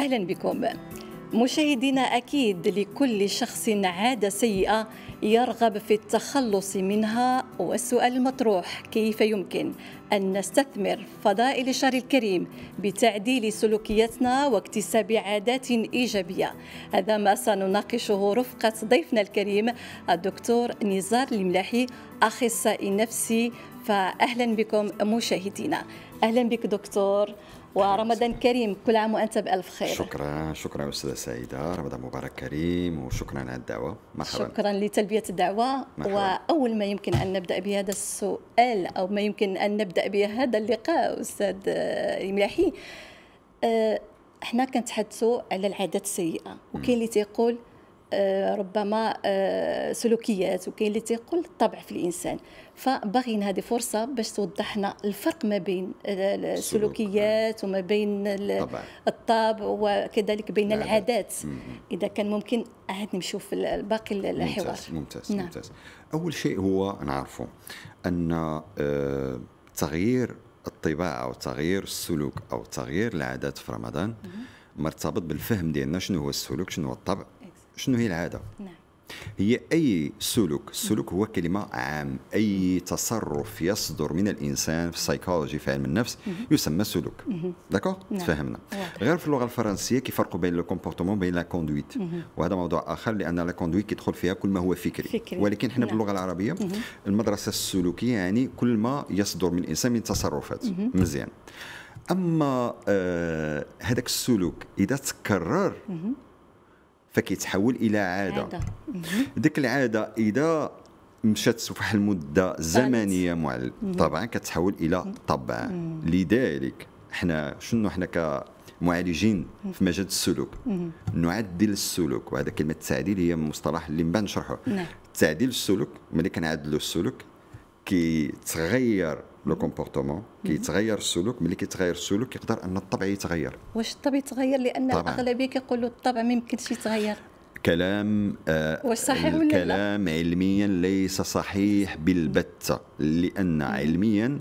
أهلا بكم. مشاهدينا أكيد لكل شخص عادة سيئة يرغب في التخلص منها والسؤال المطروح كيف يمكن أن نستثمر فضائل الشهر الكريم بتعديل سلوكياتنا واكتساب عادات إيجابية؟ هذا ما سنناقشه رفقة ضيفنا الكريم الدكتور نزار الملاحي أخصائي نفسي. فأهلا بكم مشاهدينا. أهلا بك دكتور. ورمضان كريم كل عام وأنت بألف خير. شكرا شكرا أستاذة سعيدة. رمضان مبارك كريم وشكرا على الدعوة. مرحبا. شكرا لتلبية الدعوة. مرحبا. وأول ما يمكن أن نبدأ بهذا السؤال أو ما يمكن أن نبدأ بهذا اللقاء أستاذ ملاحي أه، إحنا كنتحدثوا على العادات السيئة. وكاين اللي تيقول آه، ربما آه، سلوكيات وكاين اللي تيقول الطبع في الإنسان. فبغينا هذه فرصه باش توضح لنا الفرق ما بين السلوكيات وما بين الطبع. وكذلك بين العادات. إذا كان ممكن عاد نمشيو في باقي الحوار. ممتاز ممتاز, نعم. ممتاز. أول شيء هو نعرفه أن آه، تغيير الطباع أو تغيير السلوك أو تغيير العادات في رمضان مرتبط بالفهم ديالنا شنو هو السلوك شنو هو الطبع. شنو هي العادة؟ نعم. هي أي سلوك السلوك هو كلمة عام. أي تصرف يصدر من الإنسان في السيكولوجي في علم النفس يسمى سلوك. d'accord نعم. تفهمنا. غير في اللغة الفرنسية كيفرقوا بين le comportement بين la conduite وهذا موضوع آخر لأن la conduite كيدخل فيها كل ما هو فكري, فكري. ولكن إحنا نعم. باللغة العربية المدرسة السلوكية يعني كل ما يصدر من الإنسان من تصرفات. مزيان. أما آه هذاك السلوك إذا تكرر فكيتحول إلى عادة, عادة. ديك العادة إذا مشات واحد المدة زمنية معينه طبعا كتحول إلى طبع. لذلك حنا شنو حنا كمعالجين في مجال السلوك؟ نعدل السلوك وهذا كلمة التعديل هي مصطلح اللي من بعد نشرحه نعم. تعديل السلوك ملي كنعدلوا السلوك كيتغير le comportement كيتغير السلوك ملي كيتغير السلوك يقدر أن الطبع يتغير. واش الطبع يتغير؟ لأن. الأغلبية كيقولوا الطبع ما يمكنش يتغير. كلام آه واش صحيح ولا الكلام لا؟ علميا ليس صحيح بالبتة لأن علميا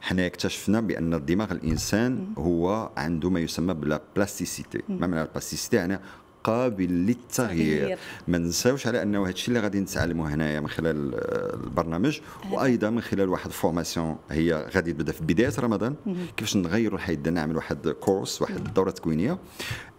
حنا اكتشفنا بأن دماغ الإنسان هو عنده ما يسمى plasticité ما معنى ال plasticité يعني قابل للتغيير. ما ننساوش على أنه هذا الشيء اللي غادي نتعلمه هنايا من خلال البرنامج وأيضا من خلال واحد formation هي غادي تبدا في بداية رمضان. كيفاش نغيروا الحياة ديالنا نعمل واحد كورس واحد الدوره تكوينية.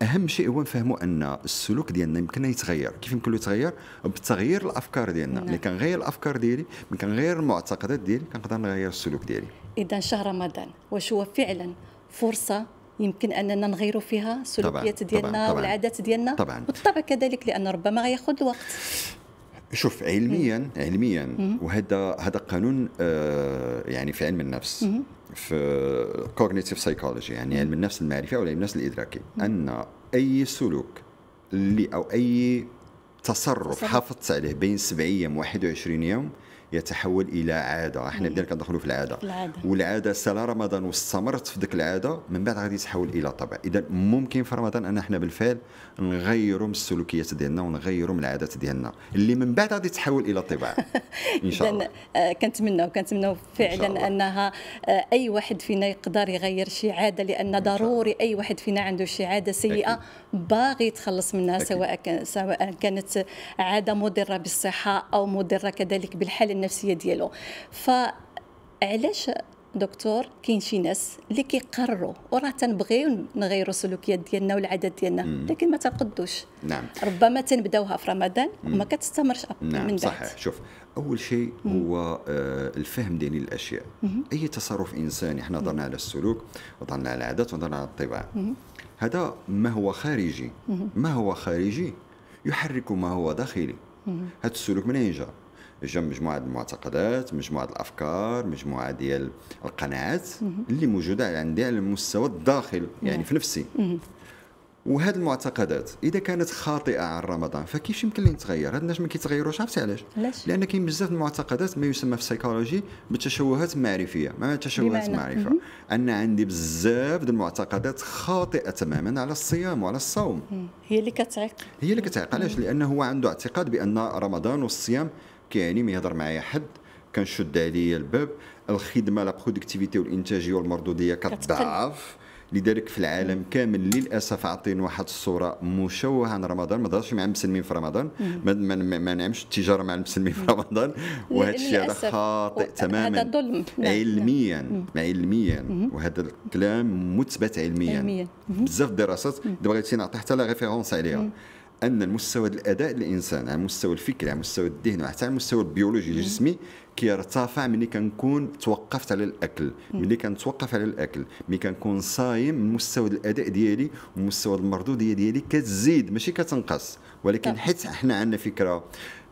أهم شيء هو نفهموا أن السلوك ديالنا يمكن يتغير. كيف يمكن له يتغير؟ بتغيير الأفكار ديالنا. ملي نعم. كنغير الأفكار ديالي ملي كنغير المعتقدات ديالي كنقدر نغير السلوك ديالي. إذا شهر رمضان واش هو فعلا فرصة يمكن أننا نغيروا فيها السلوكيات ديالنا والعادات ديالنا طبعا والطبع كذلك لأن ربما غياخذ الوقت شوف علميا مم. علميا وهذا هذا قانون آه يعني في علم النفس مم. في cognitive psychology يعني علم النفس المعرفي أو علم النفس الإدراكي مم. أن أي سلوك اللي أو أي تصرف حافظت عليه بين 7 أيام و 21 يوم يتحول إلى عادة. إحنا بدينا كندخلوا في العادة. العادة. والعادة سال رمضان واستمرت في ذيك العادة من بعد غادي يتحول إلى طبع. إذا ممكن في رمضان أن إحنا بالفعل نغيروا من السلوكيات ديالنا ونغيروا من العادات ديالنا. اللي من بعد غادي تحول إلى طباع إن شاء الله. آه، كنتمناو كنتمناو فعلا أنها آه، أي واحد فينا يقدر يغير شي عادة لأن ضروري أي واحد فينا عنده شي عادة سيئة باغي يتخلص منها سواء سواء كانت عادة مضرة بالصحة أو مضرة كذلك بالحاله النفسية ديالو. فعلاش دكتور كاين شي ناس اللي كيقرروا وراه تنبغيو نغيروا السلوكيات ديالنا والعادات ديالنا لكن ما تنقدوش نعم. ربما تنبداوها في رمضان وما كتستمرش نعم من بعد. صحيح. شوف أول شيء هو آه الفهم ديال الاشياء مم. أي تصرف إنساني؟ إحنا هضرنا على السلوك وهضرنا على العادات وهضرنا على الطباع. هذا ما هو خارجي. ما هو خارجي؟ يحرك ما هو داخلي. هذا السلوك منين جا؟ جا مجموعة المعتقدات مجموعة الأفكار مجموعة ديال القناعات اللي موجودة عندي على المستوى الداخل يعني. في نفسي. وهذه المعتقدات إذا كانت خاطئة عن رمضان فكيف يمكن لي نتغير؟ هاد الناس ما كيتغيروش عرفتي علاش؟ علاش؟ لأن كاين بزاف المعتقدات ما يسمى في السيكولوجي بالتشوهات المعرفيه ما تشوهات المعرفه أن عندي بزاف ديال المعتقدات خاطئة تماما على الصيام وعلى الصوم. هي اللي كتعيق. هي اللي كتعيق. علاش؟ لأنه هو عنده اعتقاد بأن رمضان والصيام كيعني ما يهضر معايا حد كنشد عليا الباب. الخدمة لا برودكتيفيتي والانتاجيه والمردودية كتضعف لذلك في العالم كامل للأسف عاطين واحد الصورة مشوهة عن رمضان. ما نهضرش مع المسلمين في رمضان. ما, ما, التجارة مع المسلمين في رمضان. وهذا الشيء هذا خاطئ تماما. هذا ظلم. نعم. علميا علميا. وهذا الكلام مثبت علميا, علميا. بزاف الدراسات دابا غادي نعطي حتى la référence عليها. أن المستوى الأداء الانسان على المستوى الفكري على المستوى الذهني وحتى على المستوى البيولوجي الجسمي كيرتفع ملي كنكون توقفت على الأكل ملي كنتوقف على الأكل ملي كنكون صايم مستوى الأداء ديالي ومستوى المردوديه ديالي كتزيد ماشي كتنقص. ولكن حيت إحنا عندنا فكرة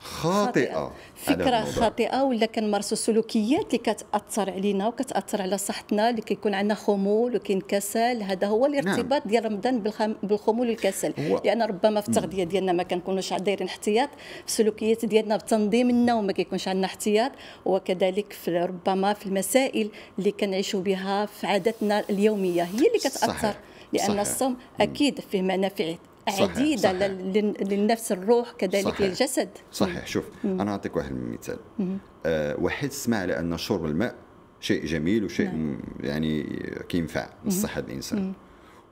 خاطئة فكرة خاطئة ولا كنمارسوا سلوكيات اللي كتأثر علينا وكتأثر على صحتنا اللي كيكون عندنا خمول وكاين كسل هذا هو الارتباط نعم. ديال رمضان بالخمول والكسل لأن ربما في التغذية ديالنا ما كنكونوش دايرين احتياط في السلوكيات ديالنا في تنظيم النوم ما كيكونش عندنا احتياط وكذلك في ربما في المسائل اللي كنعيشوا بها في عاداتنا اليومية هي اللي كتأثر صحيح. لأن صحيح. الصوم أكيد فيه منافع عديدة صحيح. للنفس الروح كذلك صحيح. للجسد صحيح شوف مم. أنا أعطيك واحد المثال آه واحد سمع على ان شرب الماء شيء جميل وشيء نعم. يعني كينفع لصحه الإنسان مم.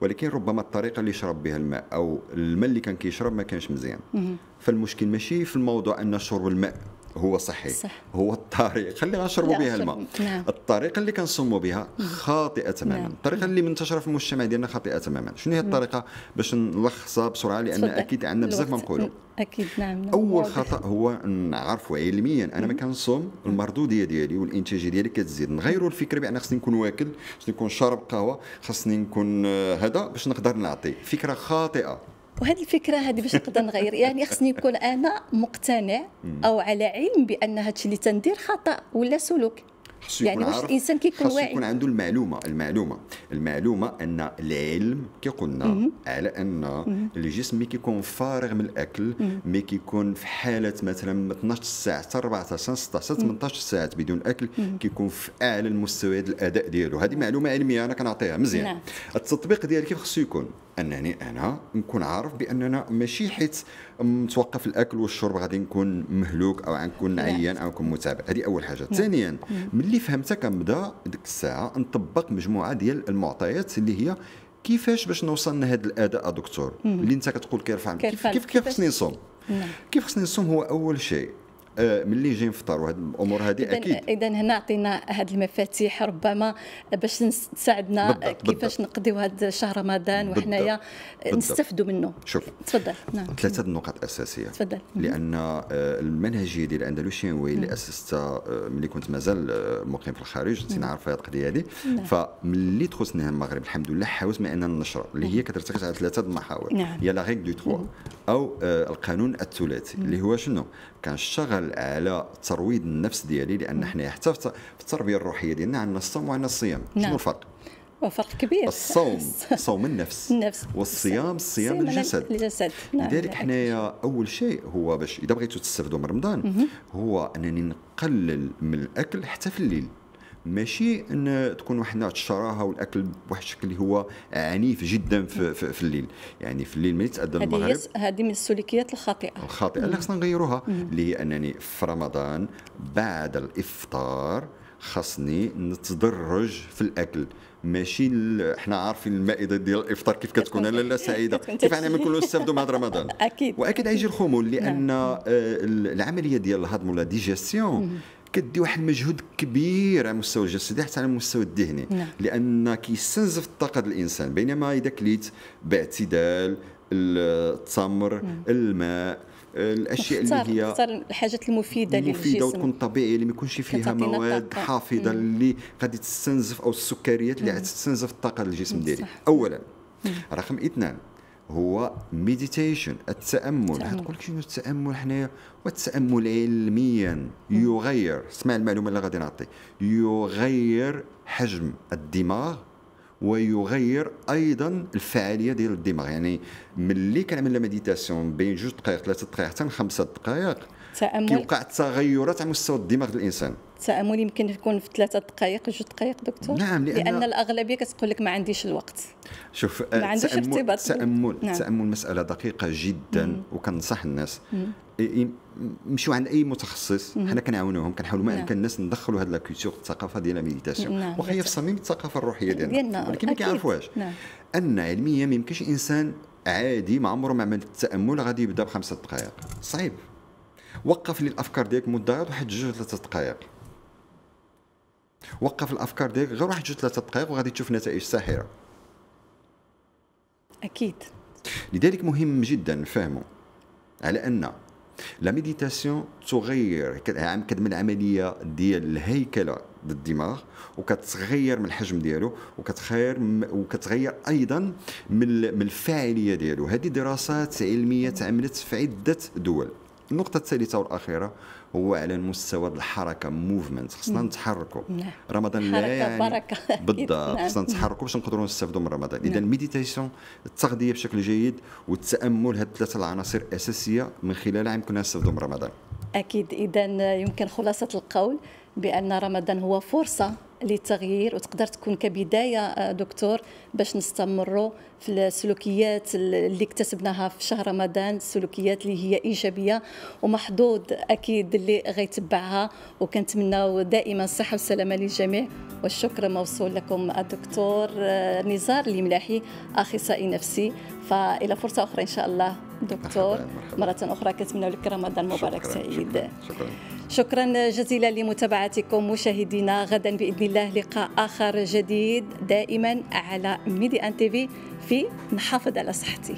ولكن ربما الطريقة اللي شرب بها الماء أو الماء اللي كان كيشرب ما كانش مزيان مم. فالمشكل ماشي في الموضوع أن شرب الماء هو صحي صح. هو الطريق. خلينا نشربوا بها الماء. نعم. الطريقة اللي كنصوموا بها خاطئة تماما. نعم. الطريقة اللي منتشرة في المجتمع ديالنا خاطئة تماما. شنو هي الطريقة باش نلخصها بسرعة؟ لأن أكيد عندنا بزاف ما نقولوا أكيد. نعم, نعم. أول خطأ هو نعرفوا علميا. أنا ما كنصوم المردودية ديالي والإنتاجية ديالي كتزيد. نغيروا الفكرة بأن خصني نكون واكل خصني نكون شارب قهوة خصني نكون آه، هذا باش نقدر نعطي فكرة خاطئة. وهذه الفكرة هذه باش نقدر نغير. يعني خصني نكون أنا مقتنع أو على علم بأن هذا الشيء اللي تندير خطأ ولا سلوك. يعني واش الإنسان كيكون واعي يكون عنده المعلومة المعلومة. المعلومة أن العلم كي قلنا على أن الجسم ملي كيكون فارغ من الأكل ملي كيكون في حالة مثلا 12 ساعة حتى 14 16 18 ساعه بدون أكل كيكون في اعلى المستويات الأداء ديالو. هذه معلومة علمية أنا كنعطيها مزيان. نعم. التطبيق ديالها كيف خصو يكون؟ أنني أنا نكون عارف بأننا ماشي حيت متوقف الأكل والشرب غادي نكون مهلوك أو غنكون عيان أو نكون متابع. هذه أول حاجة. ثانيا ملي فهمتها كنبدا ديك الساعة نطبق مجموعة ديال المعطيات اللي هي كيفاش باش نوصل لهذا الأداء دكتور؟ اللي أنت كتقول كيرفع كيف كيف, خصني نصوم؟ كيف خصني نصوم هو أول شيء؟ ملي يجي نفطر وهذه الأمور هذه أكيد. اذا هنا عطينا هذه المفاتيح ربما باش تساعدنا كيفاش. نقضيو هذا شهر رمضان وحنايا نستفدوا منه. شوف تفضل. نعم. ثلاثة النقط أساسية. تفضل. لأن آه، المنهجية ديال الاندلسيين وهي اللي اسستها آه، ملي كنت مازال مقيم في الخارج تنعرف هذه القضية هذه نعم. فملي دخلنا المغرب الحمد لله حاولت من أننا ننشر اللي هي كترتكز على ثلاثة المحاور. نعم. هي لا ريغ دو تخوا. أو القانون الثلاثي اللي هو شنو؟ كنشتغل على ترويض النفس ديالي لأن حنا حتى في التربيه الروحية ديالنا عندنا الصوم وعندنا الصيام. نعم. شنو الفرق؟ وفرق كبير. الصوم صوم النفس. النفس. والصيام صيام الجسد. الجسد نعم لذلك حنايا أول شيء هو باش إذا بغيتوا تستافدوا من رمضان هو أنني نقلل من الأكل حتى في الليل. ماشي إن تكون واحد الشراهه والأكل بواحد الشكل اللي هو عنيف جدا في, في, في الليل. يعني في الليل ملي تاذن المغرب. هذه من السلوكيات الخاطئة. الخاطئة. اللي خصنا نغيروها. اللي هي أنني في رمضان بعد الإفطار خاصني نتدرج في الأكل. ماشي حنا عارفين المائدة ديال الإفطار كيف كتكون. لا لا سعيدة. كيف انا كلنا نستافدوا من هذا رمضان؟ أكيد. وأكيد غيجي الخمول لأن نعم. آه، العملية ديال الهضم و la digestion كدي واحد المجهود كبير على المستوى الجسدي حتى على المستوى الذهني. نعم. لأن كيستنزف الطاقه ديال الإنسان بينما إذا كليت باعتدال التمر نعم. الماء الأشياء اللي هي صار الحاجات المفيدة للجسم. المفيدة وتكون طبيعية اللي ما يكونش فيها مواد حافظة اللي غادي تستنزف أو السكريات اللي غادي تستنزف الطاقه للجسم ديالي. اولا رقم اثنان هو ميديتيشن التأمل. تقول لك شنو التأمل حنايا؟ والتامل علميا. يغير. اسمع المعلومة اللي غادي نعطي. يغير حجم الدماغ ويغير أيضا الفعالية ديال الدماغ. يعني ملي كنعمل méditation بين جوج دقائق ثلاثة دقائق حتى خمسة دقائق تأمل. كيوقع تغيرات على مستوى الدماغ الإنسان. التامل يمكن يكون في ثلاثة دقائق جوج دقائق دكتور؟ نعم لأن, لأن الأغلبية كتقول لك ما عنديش الوقت. شوف ما عندوش ارتباط. التأمل نعم. التأمل مسألة دقيقة جدا وكنصح الناس. يمشيو عند اي متخصص حنا كنعاونوهم كنحاولوا ما نعم. إمكن الناس ندخلوا هذه la culture الثقافة ديال ال méditation نعم، هي في. صميم الثقافة الروحية ديالنا، ولكن ما. كيعرفوهاش. نعم. أن علميا ما يمكنش إنسان عادي ما عمره ما عمل التامل غادي يبدأ بخمسة دقائق. صعيب. وقف لي الافكار ديالك مدة واحد جوج ثلاثة دقائق وقف الأفكار ديالك غير واحد جوج ثلاثة دقائق وغادي تشوف نتائج ساحره أكيد. لذلك مهم جدا نفهموا على أن la méditation تغير كت- كتعمل عملية ديال الهيكلة للدماغ وكتغير من الحجم ديالو وكتغير وكتغير أيضا من الفاعلية ديالو. هذه دراسات علمية تعملت في عدة دول. النقطة الثالثة والأخيرة هو على مستوى الحركة movement خصنا نتحركوا نعم. رمضان لا يعني بركة. أكيد. بالضبط نعم. خصنا نتحركوا باش نقدروا نستافدوا من رمضان إذا نعم. ال méditation التغذية بشكل جيد والتأمل هاد الثلاثه العناصر أساسية من خلالها يمكن نستافدوا من رمضان أكيد إذا يمكن خلاصة القول بأن رمضان هو فرصة للتغيير وتقدر تكون كبداية آه، دكتور باش نستمروا في السلوكيات اللي اكتسبناها في شهر رمضان السلوكيات اللي هي إيجابية ومحظوظ أكيد اللي غيتبعها وكنتمناو دائما الصحة والسلامة للجميع والشكر موصول لكم الدكتور آه، نزار الملاحي أخصائي نفسي فإلى فرصة أخرى إن شاء الله دكتور. مرة أخرى كنتمنى لك رمضان مبارك شكراً، سعيد شكرا, شكرا. شكرا جزيلا لمتابعتكم مشاهدينا غدا بإذن الله لقاء آخر جديد دائما على ميدي أن تيفي في نحافظ على صحتي